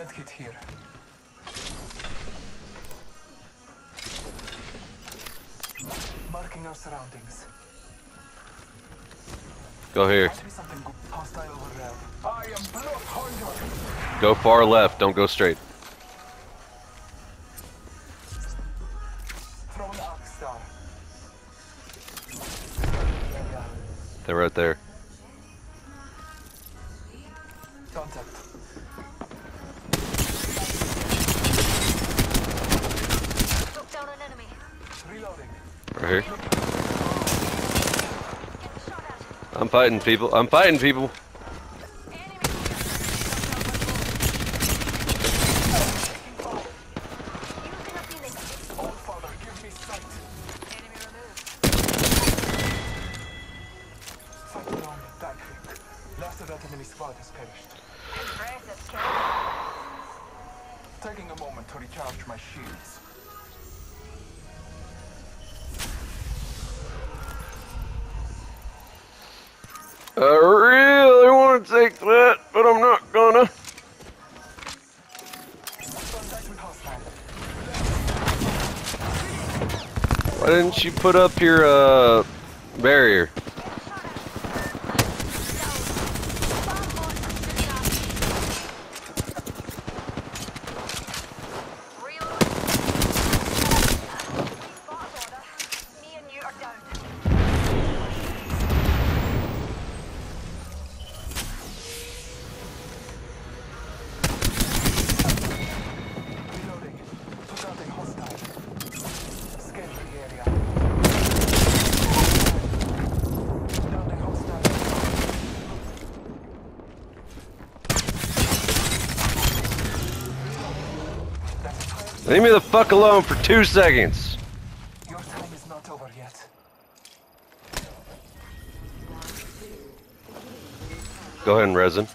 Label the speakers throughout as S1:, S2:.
S1: medkit here. Marking our surroundings.
S2: Go here.
S1: Might be something good hostile over there. I am blood hunger.
S2: Go far left. Don't go straight.
S1: Throw an arc star. Yeah, yeah.
S2: They're right there. Here. I'm fighting people. I'm fighting people.
S1: Taking a moment to recharge my shields.
S2: Why didn't you put up your uh barrier? Leave me the fuck alone for two seconds.
S1: Your time is not over yet.
S2: Go ahead and resin.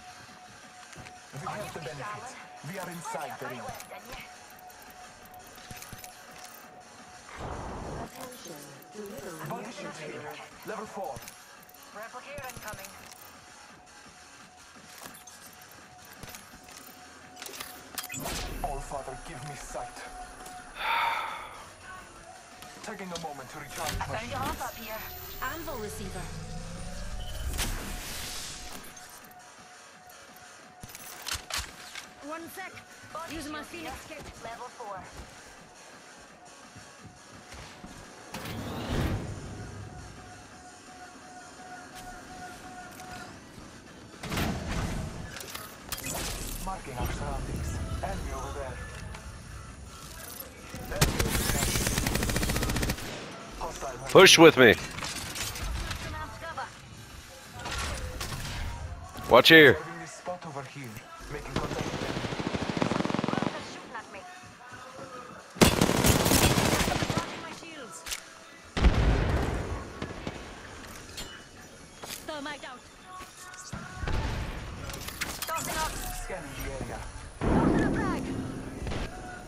S1: We have the benefit. We are inside the ring. Body shield here. Level 4.
S3: Replicator incoming.
S1: All Father, give me sight. Taking a moment to recharge my
S3: Found you
S1: shields.
S3: off up here.
S4: Anvil receiver. One sec.
S3: Body
S4: Using my Phoenix
S3: here.
S4: kit.
S3: Level 4.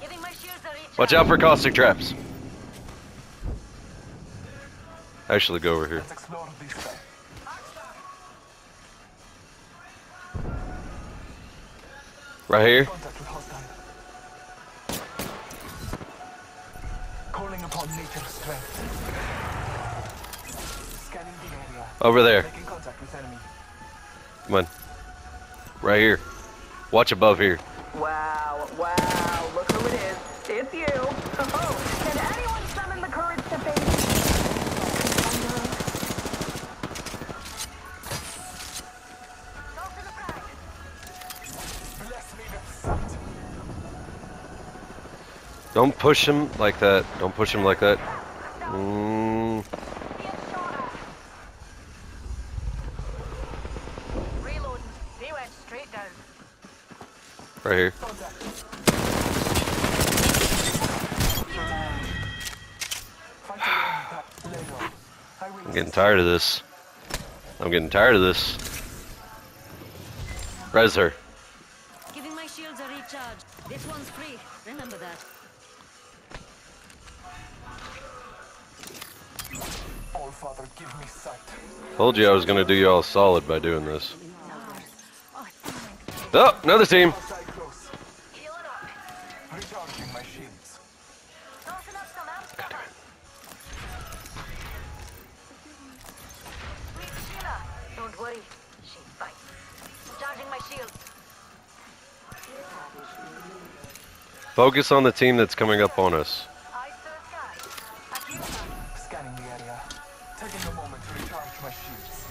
S3: Giving my shields a reach.
S2: Watch out for caustic traps. Actually, go over here.
S1: Let's explore this side.
S2: Right here.
S1: Contact with hostile. Calling upon nature's strength. Scanning the area.
S2: Over there.
S1: Making contact with enemy.
S2: Come on. Right here. Watch above here.
S5: Wow, wow, look who it is. It's you. Oh,
S2: Don't push him like that. Don't push him like that. Mm, right here. I'm getting tired of this. I'm getting tired of this. Res her.
S4: Giving my shields a recharge. This one's free. Remember that.
S1: Father, give me sight.
S2: Told you I was gonna do y'all solid by doing this. Oh, another team. Focus on the team that's coming up on us.
S1: Taking a moment to recharge my shields.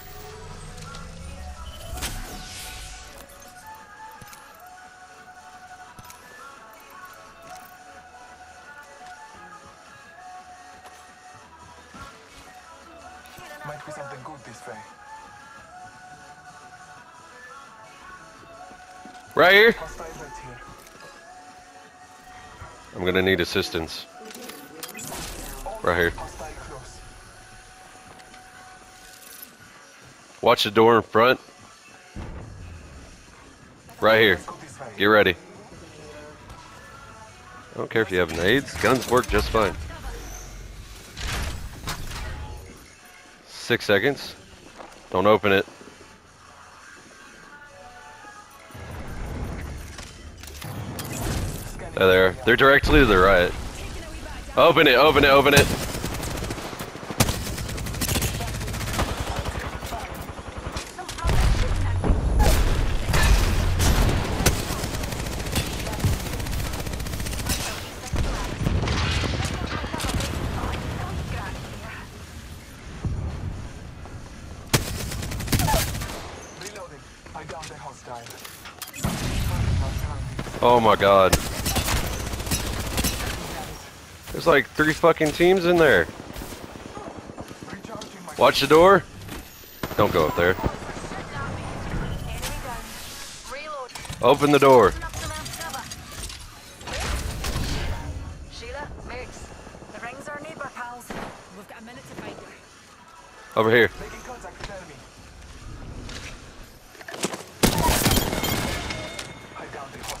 S1: Might be something good this way.
S2: Right here.
S1: Right here.
S2: I'm gonna need assistance. Right here.
S1: Hostile close.
S2: Watch the door in front. Right here. Get ready. I don't care if you have nades. Guns work just fine. Six seconds. Don't open it. There they are. They're directly to the right. Open it, open it, open it.
S1: Reloading. I downed a hostile. Marking our surroundings.
S2: Oh my god. There's like three fucking teams in there. Watch the door. Don't go up there.
S3: Enemy down. Reload.
S2: Open the door.
S3: Over up some amped cover. Sheila, Migs. The rings are neighbor pals.
S4: We've got a minute to find her.
S2: Over here.
S1: Making contact with enemy. I downed a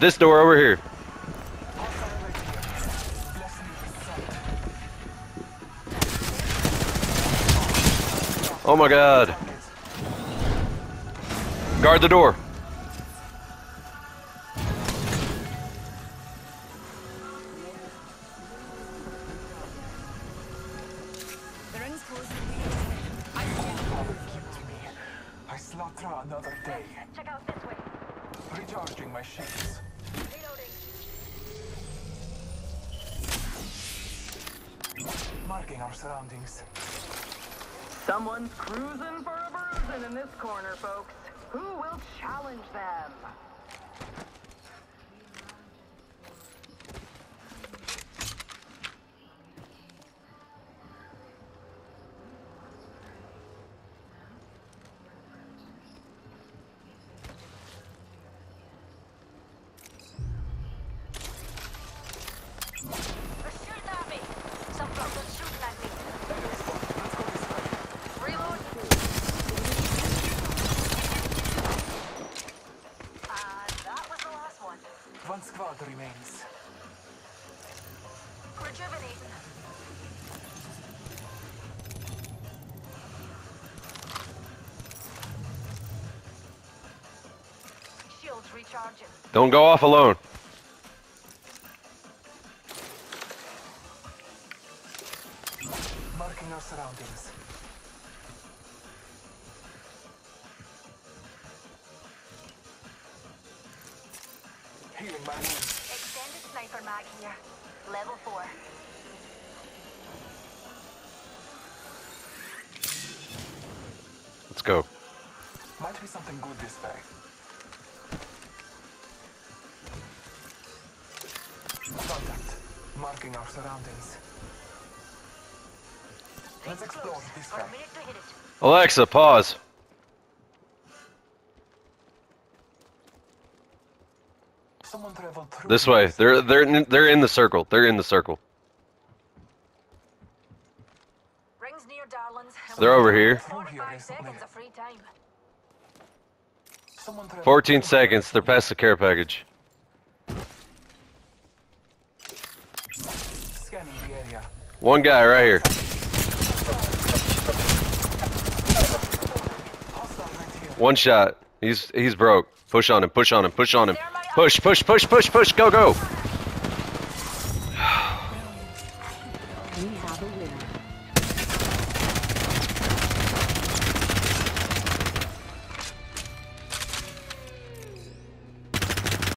S2: This door over here.
S1: Hostile right here. Bless me with sight.
S2: Oh my god. Guard the door.
S4: The ring's closed.
S1: Father kept me. I slaughter another day.
S3: Check out this way.
S1: Recharging my shields. Marking our surroundings.
S5: Someone's cruising for a bruising in this corner, folks. Who will challenge them?
S2: Don't go off alone.
S1: Marking our surroundings. Healing my wounds.
S3: Extended sniper mag here. Level 4.
S2: Let's go.
S1: Might be something good this way. Marking our surroundings. Let's explore this way.
S3: minute to hit it.
S2: Alexa, pause.
S1: Someone traveled through
S2: This way. They're they're in, they're in the circle. They're in the circle.
S3: Rings near darlings.
S2: They're over here.
S3: 45
S1: Recently.
S3: seconds of free time.
S1: Someone traveled
S2: 14 seconds. They're past the care package. One guy right here. One shot. He's he's broke. Push on him. Push on him. Push on him. Push, push, push, push, push. Go, go.